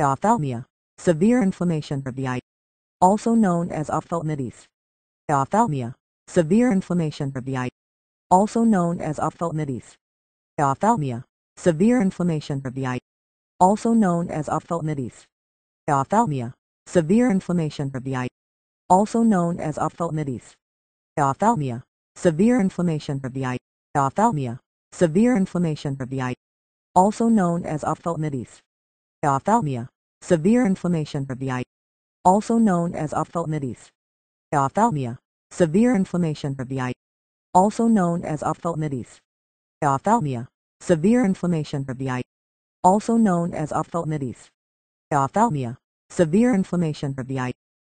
Ophthalmia, severe inflammation of the eye, also known as ophthalmitis. Ophthalmia, severe inflammation of the eye, also known as ophthalmitis. Ophthalmia, severe inflammation of the eye, also known as ophthalmitis. Ophthalmia, severe inflammation of the eye, also known as ophthalmitis. Ophthalmia, severe inflammation of the eye. Ophthalmia, severe inflammation of the eye, also known as ophthalmitis. Ophthalmia, severe inflammation of the eye, also known as ophthalmitis. Ophthalmia, severe inflammation of the eye, also known as ophthalmitis. Ophthalmia, severe inflammation of the eye, also known as ophthalmitis. Ophthalmia, severe inflammation of the eye,